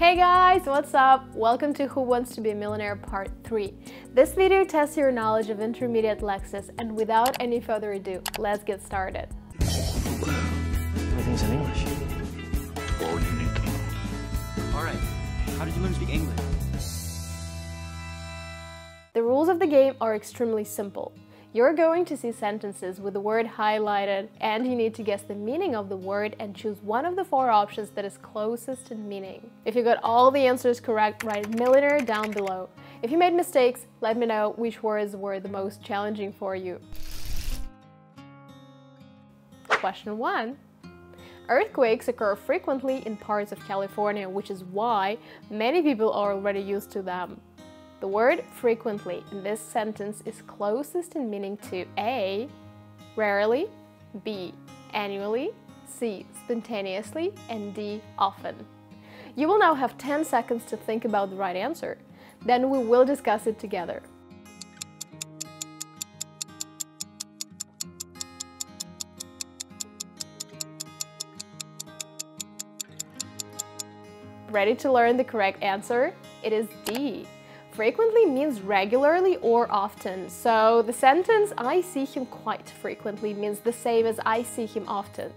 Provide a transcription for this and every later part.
Hey guys, what's up? Welcome to Who Wants to be a Millionaire Part 3. This video tests your knowledge of intermediate Lexis and without any further ado, let's get started. Everything's in English. All you need to know. Alright, how did you learn to speak English? The rules of the game are extremely simple. You're going to see sentences with the word highlighted and you need to guess the meaning of the word and choose one of the four options that is closest in meaning. If you got all the answers correct, write millionaire down below. If you made mistakes, let me know which words were the most challenging for you. Question 1. Earthquakes occur frequently in parts of California, which is why many people are already used to them. The word frequently in this sentence is closest in meaning to A. Rarely, B. Annually, C. Spontaneously, and D. Often. You will now have 10 seconds to think about the right answer. Then we will discuss it together. Ready to learn the correct answer? It is D frequently means regularly or often, so the sentence I see him quite frequently means the same as I see him often.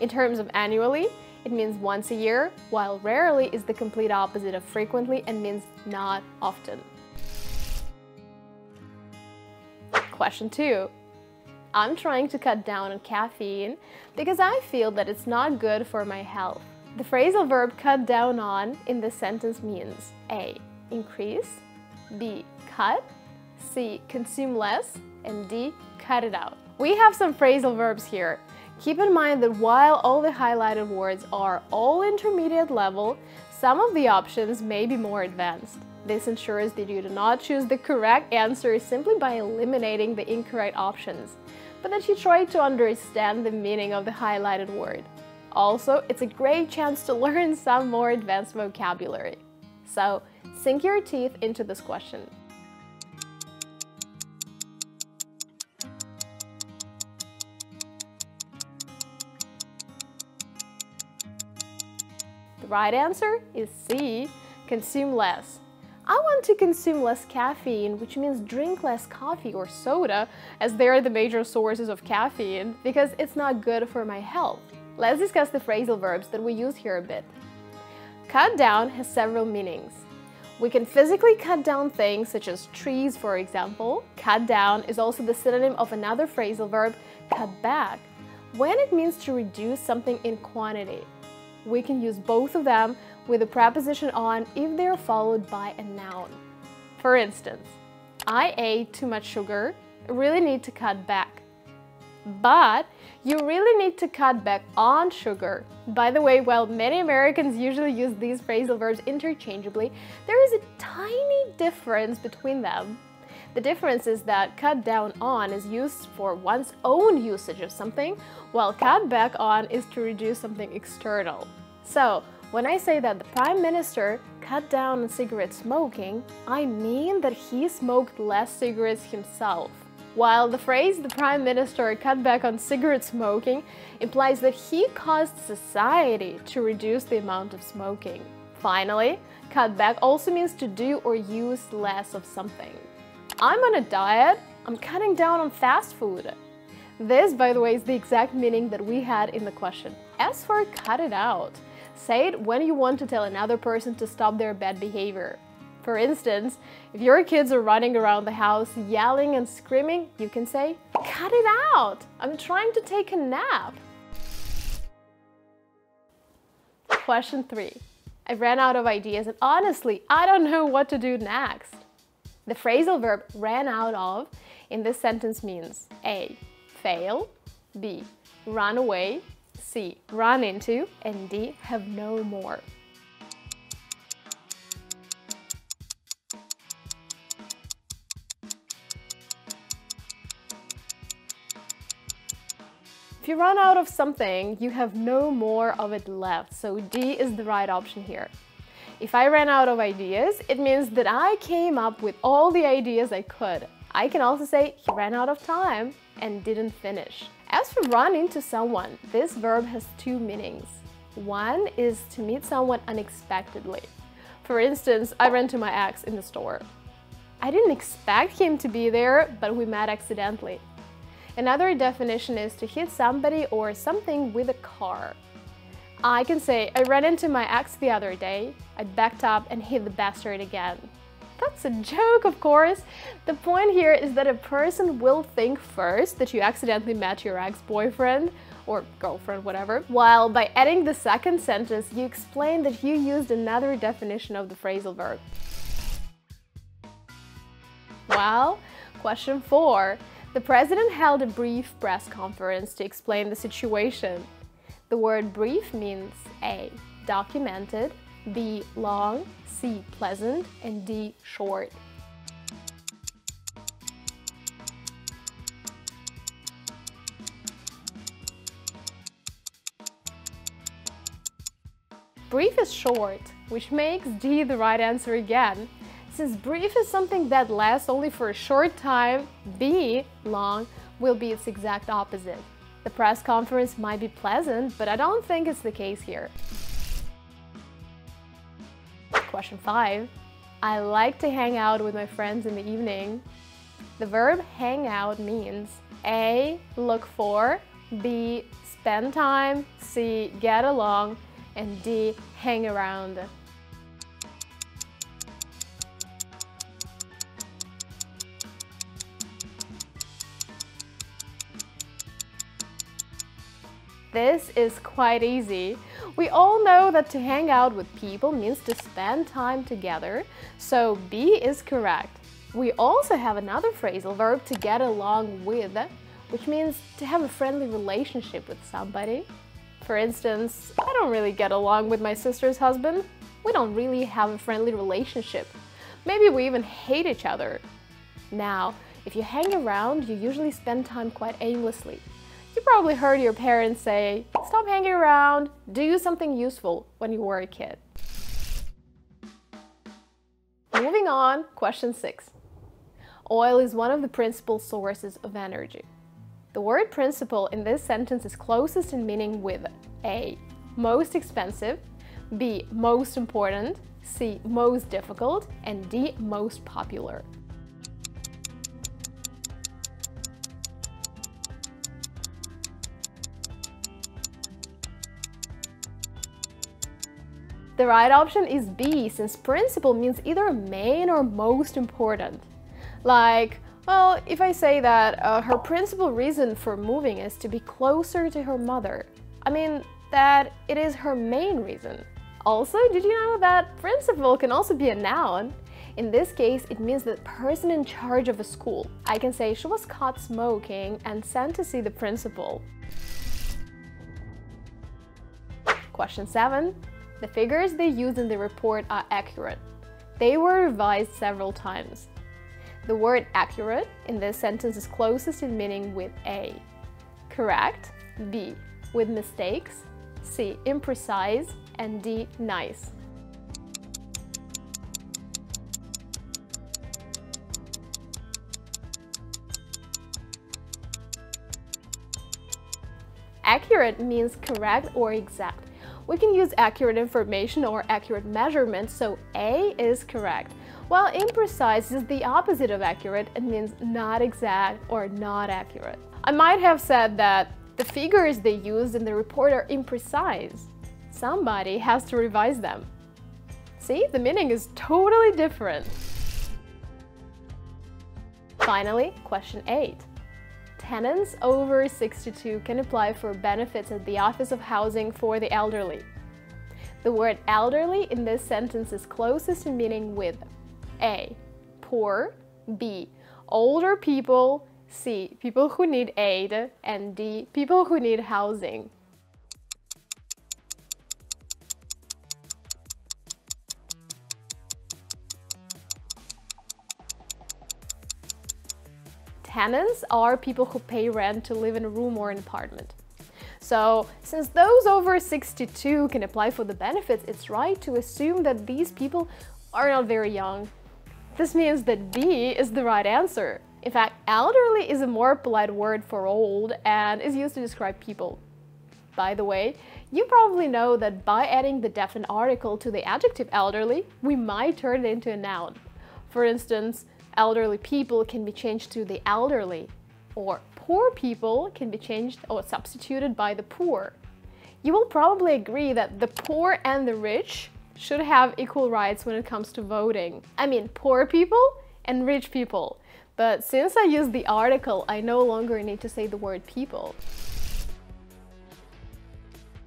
In terms of annually, it means once a year, while rarely is the complete opposite of frequently and means not often. Question 2. I'm trying to cut down on caffeine because I feel that it's not good for my health. The phrasal verb cut down on in this sentence means A. Increase B. Cut. C. Consume less. And D. Cut it out. We have some phrasal verbs here. Keep in mind that while all the highlighted words are all intermediate level, some of the options may be more advanced. This ensures that you do not choose the correct answer simply by eliminating the incorrect options, but that you try to understand the meaning of the highlighted word. Also, it's a great chance to learn some more advanced vocabulary. So, Sink your teeth into this question. The right answer is C, consume less. I want to consume less caffeine, which means drink less coffee or soda, as they are the major sources of caffeine, because it's not good for my health. Let's discuss the phrasal verbs that we use here a bit. Cut down has several meanings. We can physically cut down things such as trees, for example. Cut down is also the synonym of another phrasal verb, cut back, when it means to reduce something in quantity. We can use both of them with a preposition on if they are followed by a noun. For instance, I ate too much sugar, really need to cut back. But you really need to cut back on sugar. By the way, while many Americans usually use these phrasal verbs interchangeably, there is a tiny difference between them. The difference is that cut down on is used for one's own usage of something, while cut back on is to reduce something external. So, when I say that the Prime Minister cut down on cigarette smoking, I mean that he smoked less cigarettes himself. While the phrase the Prime Minister cut back on cigarette smoking implies that he caused society to reduce the amount of smoking. Finally, cut back also means to do or use less of something. I'm on a diet, I'm cutting down on fast food. This, by the way, is the exact meaning that we had in the question. As for cut it out, say it when you want to tell another person to stop their bad behavior. For instance, if your kids are running around the house yelling and screaming, you can say, cut it out, I'm trying to take a nap. Question three. I ran out of ideas and honestly, I don't know what to do next. The phrasal verb ran out of in this sentence means A. Fail, B. Run away, C. Run into, and D. Have no more. You run out of something, you have no more of it left, so D is the right option here. If I ran out of ideas, it means that I came up with all the ideas I could. I can also say he ran out of time and didn't finish. As for run into someone, this verb has two meanings. One is to meet someone unexpectedly. For instance, I ran to my ex in the store. I didn't expect him to be there, but we met accidentally. Another definition is to hit somebody or something with a car. I can say, I ran into my ex the other day, I backed up and hit the bastard again. That's a joke, of course. The point here is that a person will think first that you accidentally met your ex-boyfriend or girlfriend, whatever, while by adding the second sentence, you explain that you used another definition of the phrasal verb. Well, question four. The president held a brief press conference to explain the situation. The word brief means A. Documented, B. Long, C. Pleasant, and D. Short. Brief is short, which makes D the right answer again. Since brief is something that lasts only for a short time, B, long, will be its exact opposite. The press conference might be pleasant, but I don't think it's the case here. Question 5. I like to hang out with my friends in the evening. The verb hang out means A. Look for B. Spend time C. Get along and D. Hang around. This is quite easy. We all know that to hang out with people means to spend time together, so B is correct. We also have another phrasal verb to get along with, which means to have a friendly relationship with somebody. For instance, I don't really get along with my sister's husband. We don't really have a friendly relationship. Maybe we even hate each other. Now, if you hang around, you usually spend time quite aimlessly. Probably heard your parents say, stop hanging around, do something useful when you were a kid. Moving on, question six. Oil is one of the principal sources of energy. The word principal in this sentence is closest in meaning with A. Most expensive, B. Most important, C. Most difficult, and D. Most popular. The right option is B, since principal means either main or most important. Like, well, if I say that uh, her principal reason for moving is to be closer to her mother, I mean that it is her main reason. Also, did you know that principal can also be a noun? In this case, it means the person in charge of a school. I can say she was caught smoking and sent to see the principal. Question 7. The figures they use in the report are accurate. They were revised several times. The word accurate in this sentence is closest in meaning with A. Correct, B. With mistakes, C. Imprecise, and D. Nice. Accurate means correct or exact. We can use accurate information or accurate measurements, so A is correct. While imprecise is the opposite of accurate, it means not exact or not accurate. I might have said that the figures they used in the report are imprecise. Somebody has to revise them. See, the meaning is totally different. Finally, question 8 tenants over 62 can apply for benefits at the Office of Housing for the Elderly. The word elderly in this sentence is closest in meaning with A. Poor B. Older people C. People who need aid and D. People who need housing. Tenants are people who pay rent to live in a room or an apartment. So, since those over 62 can apply for the benefits, it's right to assume that these people are not very young. This means that B is the right answer. In fact, elderly is a more polite word for old and is used to describe people. By the way, You probably know that by adding the definite article to the adjective elderly, we might turn it into a noun. For instance, elderly people can be changed to the elderly, or poor people can be changed or substituted by the poor. You will probably agree that the poor and the rich should have equal rights when it comes to voting. I mean, poor people and rich people. But since I used the article, I no longer need to say the word people.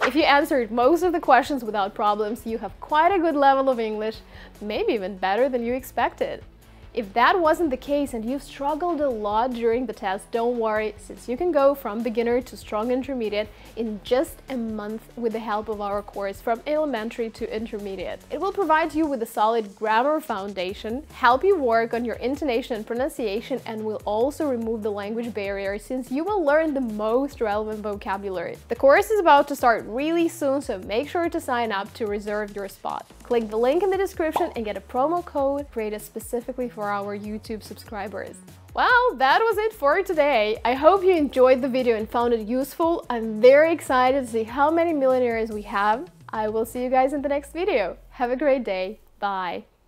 If you answered most of the questions without problems, you have quite a good level of English, maybe even better than you expected. If that wasn't the case and you've struggled a lot during the test, don't worry, since you can go from beginner to strong intermediate in just a month with the help of our course from elementary to intermediate. It will provide you with a solid grammar foundation, help you work on your intonation and pronunciation, and will also remove the language barrier since you will learn the most relevant vocabulary. The course is about to start really soon, so make sure to sign up to reserve your spot. Click the link in the description and get a promo code created specifically for our YouTube subscribers. Well, that was it for today. I hope you enjoyed the video and found it useful. I'm very excited to see how many millionaires we have. I will see you guys in the next video. Have a great day. Bye.